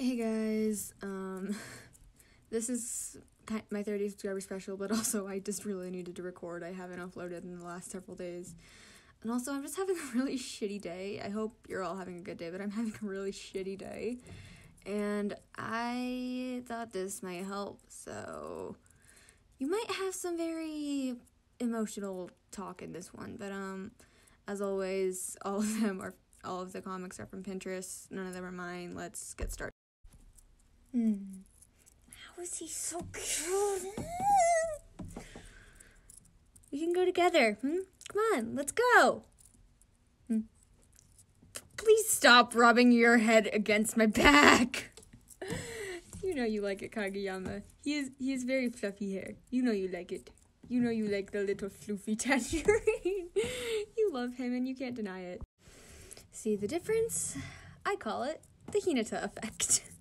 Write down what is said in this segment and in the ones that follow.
Hey guys, um, this is my 30th subscriber special, but also I just really needed to record. I haven't uploaded in the last several days. And also, I'm just having a really shitty day. I hope you're all having a good day, but I'm having a really shitty day. And I thought this might help, so you might have some very emotional talk in this one, but um, as always, all of them are all of the comics are from Pinterest. None of them are mine. Let's get started. Hmm. How is he so cute? We can go together. Hmm? Come on, let's go. Hmm. Please stop rubbing your head against my back. you know you like it, Kageyama. He is he has very fluffy hair. You know you like it. You know you like the little floofy tangerine. you love him and you can't deny it. See the difference? I call it the Hinata effect.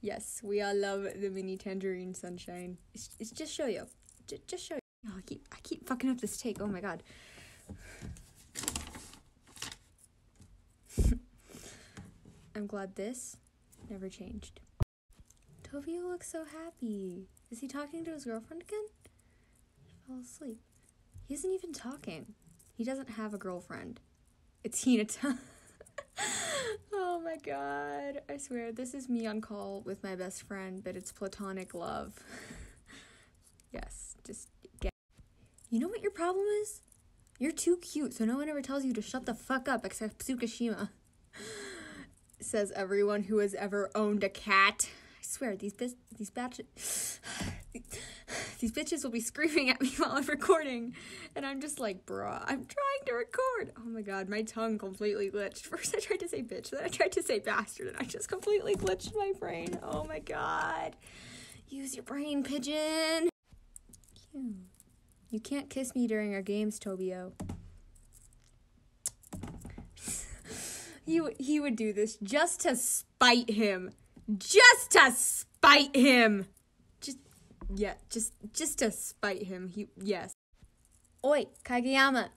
yes, we all love the mini tangerine sunshine. It's, it's just show you. J- just show you. Oh, I keep I keep fucking up this take. Oh my god. I'm glad this never changed. Tobio looks so happy. Is he talking to his girlfriend again? He fell asleep. He isn't even talking. He doesn't have a girlfriend. It's Hinata. oh my god. I swear, this is me on call with my best friend, but it's platonic love. yes, just get. You know what your problem is? You're too cute, so no one ever tells you to shut the fuck up except Tsukishima. Says everyone who has ever owned a cat. I swear, these bis- these batches. these bitches will be screaming at me while I'm recording. And I'm just like, bruh, I'm trying to record. Oh my god, my tongue completely glitched. First I tried to say bitch, then I tried to say bastard, and I just completely glitched my brain. Oh my god. Use your brain, pigeon. You can't kiss me during our games, Tobio. he, he would do this just to spite him. Just to spite him. Yeah, just just to spite him. He yes. Oi, Kageyama.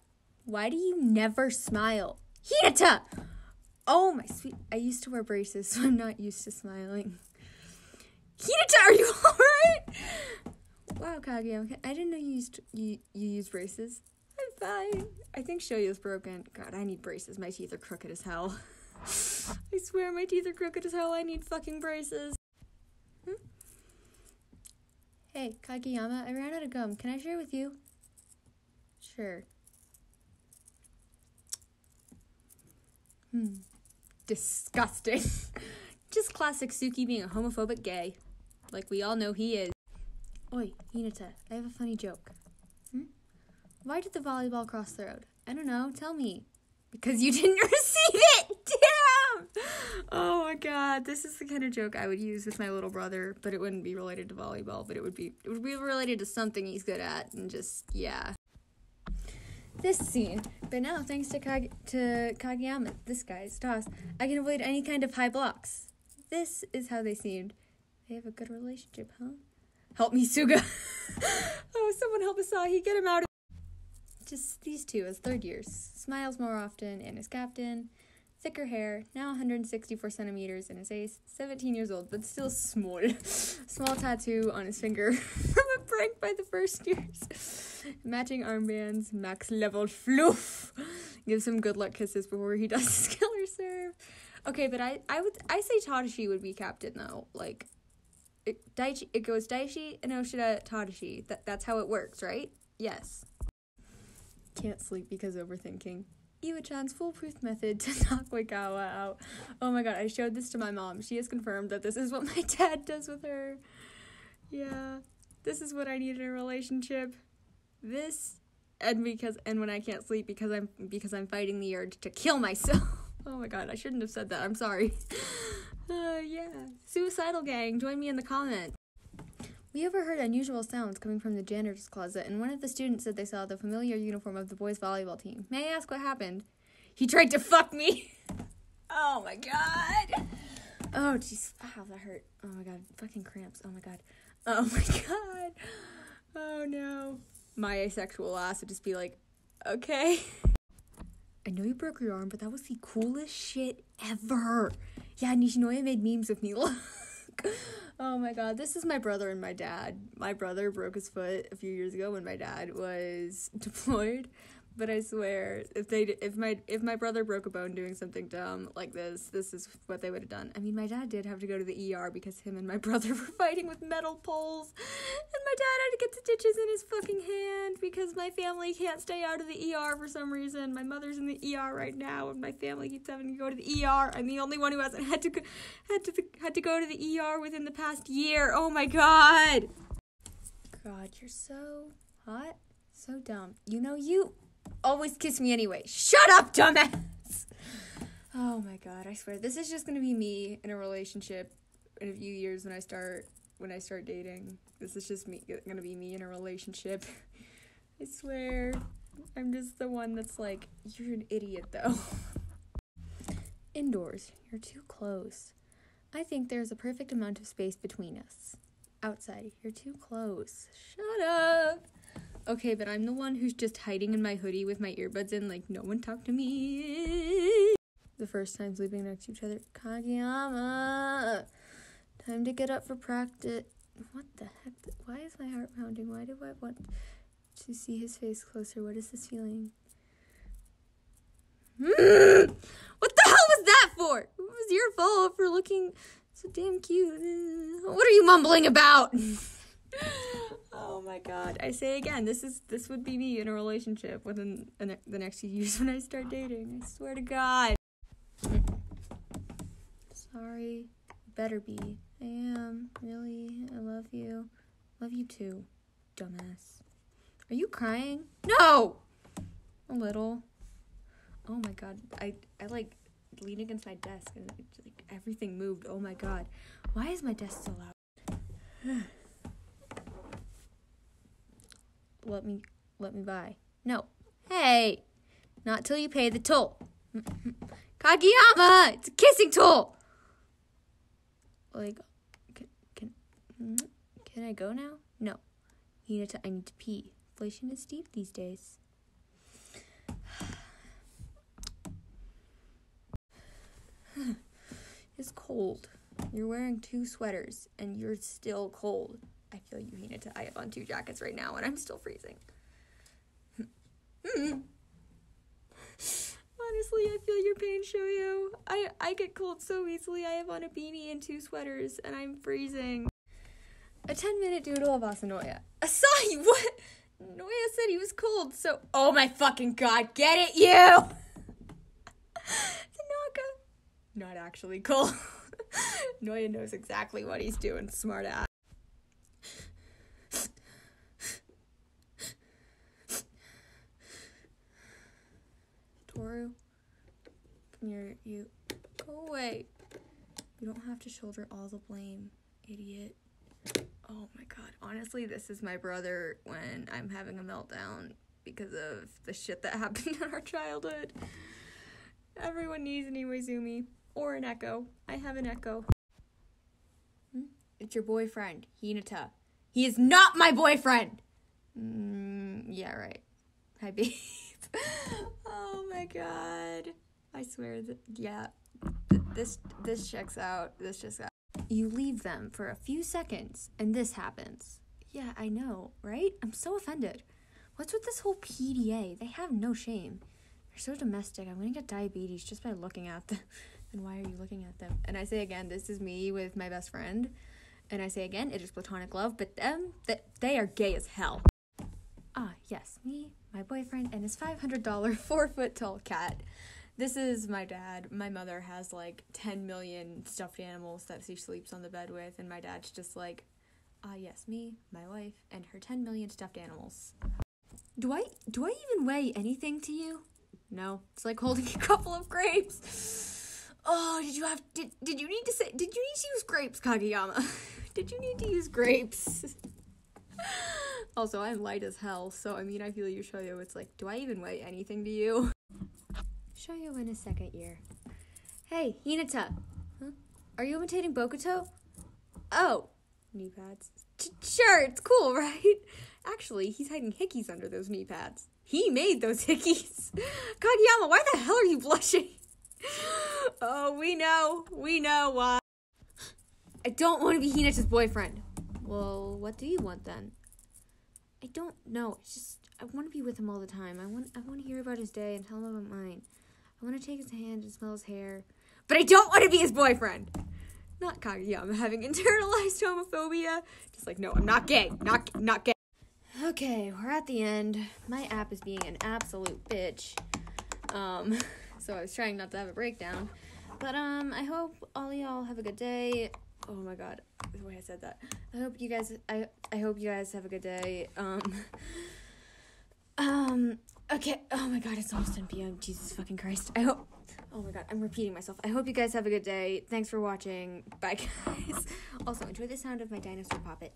Why do you never smile? Hinata! Oh my sweet I used to wear braces, so I'm not used to smiling. Hinata, are you alright? Wow, Kageyama. I didn't know you used you you use braces. I'm fine. I think Shoyo's broken. God, I need braces. My teeth are crooked as hell. I swear my teeth are crooked as hell. I need fucking braces. Hey, Kageyama, I ran out of gum. Can I share with you? Sure. Hmm. Disgusting. Just classic Suki being a homophobic gay. Like we all know he is. Oi, Hinata, I have a funny joke. Hmm? Why did the volleyball cross the road? I don't know, tell me. Because you didn't receive it! Oh my god, this is the kind of joke I would use with my little brother, but it wouldn't be related to volleyball, but it would be it would be related to something he's good at, and just yeah. This scene, but now thanks to Kage, to Kageyama, this guy's toss, I can avoid any kind of high blocks. This is how they seemed. They have a good relationship, huh? Help me, Suga. oh, someone help Asahi. Get him out of. Just these two as third years. Smiles more often and is captain. Thicker hair, now 164 centimeters in his ace. 17 years old, but still small. Small tattoo on his finger from a prank by the first years. Matching armbands, max level fluff. Gives him good luck kisses before he does his killer serve. Okay, but I, I would I say Tadashi would be captain though. Like it, Daichi, it goes Daichi, Ennoshita, Tadashi. That, that's how it works, right? Yes. Can't sleep because overthinking. Iwa-chan's foolproof method to knock Oikawa out. Oh my god, I showed this to my mom. She has confirmed that this is what my dad does with her. Yeah. This is what I need in a relationship. This and because and when I can't sleep because I'm because I'm fighting the urge to kill myself. Oh my god, I shouldn't have said that. I'm sorry. Uh, yeah. Suicidal gang, join me in the comments. We overheard unusual sounds coming from the janitor's closet, and one of the students said they saw the familiar uniform of the boys' volleyball team. May I ask what happened? He tried to fuck me! oh my god! Oh, jeez. Ow, that hurt. Oh my god. Fucking cramps. Oh my god. Oh my god. Oh no. My asexual ass would just be like, okay. I know you broke your arm, but that was the coolest shit ever. Yeah, Nishinoya made memes with me. Oh my god, this is my brother and my dad. My brother broke his foot a few years ago when my dad was deployed. But I swear, if they if my if my brother broke a bone doing something dumb like this, this is what they would have done. I mean, my dad did have to go to the ER because him and my brother were fighting with metal poles, and my dad had to get stitches in his fucking hand because my family can't stay out of the ER for some reason. My mother's in the ER right now, and my family keeps having to go to the ER. I'm the only one who hasn't had to had to had to go to the ER within the past year. Oh my god. God, you're so hot, so dumb. You know you always kiss me anyway. Shut up, dumbass! Oh my god, I swear this is just gonna be me in a relationship in a few years when I start when I start dating. This is just me gonna be me in a relationship. I swear. I'm just the one that's like, you're an idiot though. Indoors, you're too close. I think there's a perfect amount of space between us. Outside, you're too close. Shut up! Okay, but I'm the one who's just hiding in my hoodie with my earbuds in, like, no one talk to me. The first time sleeping next to each other. Kageyama! Time to get up for practice. What the heck? Why is my heart pounding? Why do I want to see his face closer? What is this feeling? what the hell was that for? It was your fault for looking so damn cute. What are you mumbling about? oh my god! I say again, this is this would be me in a relationship within the next few years when I start dating. I swear to God. Sorry, better be. I am really. I love you. Love you too, dumbass. Are you crying? No. A little. Oh my god! I I like leaned against my desk and like everything moved. Oh my god! Why is my desk so loud? let me let me buy. No. Hey. Not till you pay the toll. Kageyama, it's a kissing toll. Like can can mm, can I go now? No. Need to, I need to pee. Inflation is steep these days. it's cold. You're wearing two sweaters and you're still cold. I feel you, Hinata. I have on two jackets right now and I'm still freezing. Honestly, I feel your pain, Shoyo. I, I get cold so easily. I have on a beanie and two sweaters and I'm freezing. A 10 minute doodle of Asanoya. Asahi, what? Noya said he was cold, so. Oh my fucking god, get it, you! Tanaka. Not actually cold. Noya knows exactly what he's doing, smart ass. Here, you. Go away. You don't have to shoulder all the blame, idiot. Oh my god, honestly, this is my brother when I'm having a meltdown because of the shit that happened in our childhood. Everyone needs an Iwaizumi or an Echo. I have an Echo. Hmm? It's your boyfriend, Hinata. He is not my boyfriend! Mm, yeah, right. Hi, babe. oh my god. I swear that, yeah. This, this checks out. This just got. You leave them for a few seconds, and this happens. Yeah, I know, right? I'm so offended. What's with this whole PDA? They have no shame. They're so domestic. I'm gonna get diabetes just by looking at them. and why are you looking at them? And I say again, this is me with my best friend. And I say again, it is platonic love, but them, they are gay as hell. Ah, yes, me, my boyfriend, and his $500 four foot tall cat. This is my dad. My mother has like 10 million stuffed animals that she sleeps on the bed with, and my dad's just like, ah, yes, me, my wife, and her 10 million stuffed animals. Do I do I even weigh anything to you? No. It's like holding a couple of grapes. Oh, did you have did did you need to say did you need to use grapes, Kageyama? did you need to use grapes? also, I'm light as hell, so I mean I feel you Shoyo, it's like, do I even weigh anything to you? Shoyo in a second year. Hey, Hinata. Huh? Are you imitating Bokuto? Oh. Knee pads. Sure, it's cool, right? Actually, he's hiding hickeys under those knee pads. He made those hickeys. Kageyama, why the hell are you blushing? oh, we know. We know why. I don't want to be Hinata's boyfriend. Well, what do you want then? I don't know. It's just I want to be with him all the time. I want I want to hear about his day and tell him about mine. I want to take his hand and smell his hair. But I don't want to be his boyfriend. Not Kaguya. I'm having internalized homophobia. Just like, no, I'm not gay. Not not gay. Okay, we're at the end. My app is being an absolute bitch. Um, so I was trying not to have a breakdown. But um, I hope all y'all have a good day. Oh my god, the way I said that. I hope you guys. I I hope you guys have a good day. Um. Um. Okay. Oh my god, it's almost 10 p.m. Jesus fucking Christ. I hope. Oh my god, I'm repeating myself. I hope you guys have a good day. Thanks for watching. Bye, guys. Also, enjoy the sound of my dinosaur puppet.